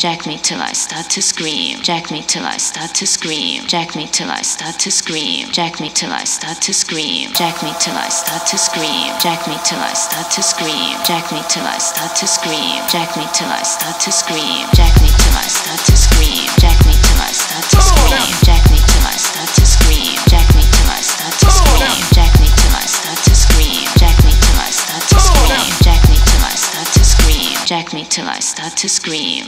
Jack me till I start to scream. Jack me till I start to scream. Jack me till I start to scream. Jack me till I start to scream. Jack me till I start to scream. Jack me till I start to scream. Jack me till I start to scream. Jack me till I start to scream. Jack me till I start to scream. Jack me till I start to scream. Jack me till I start to scream.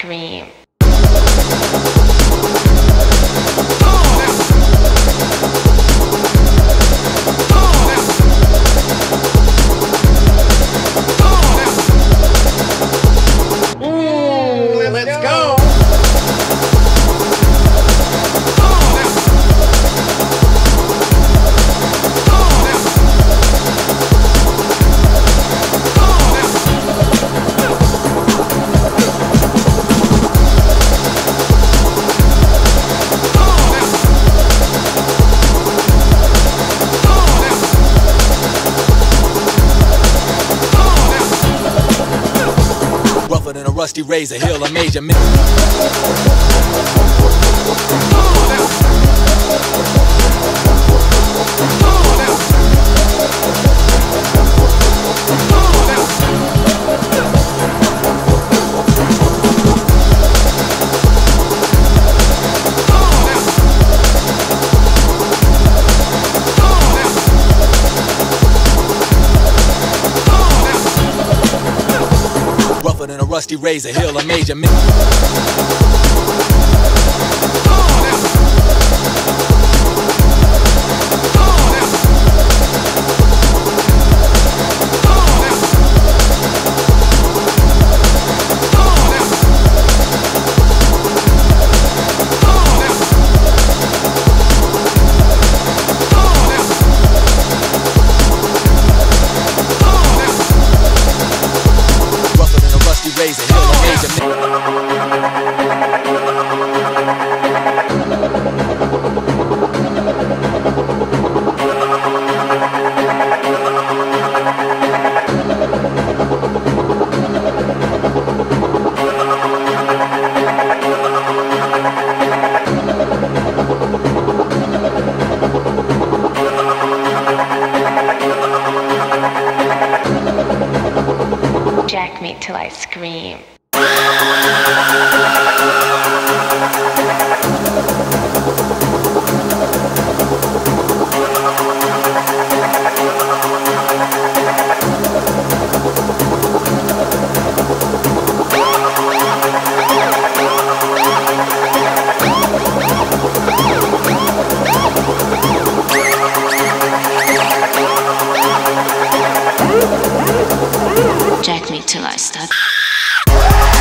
Cream. Rusty razor, hill a major. Rusty razor, hill a major. jack me till I scream. Jack me till I stop.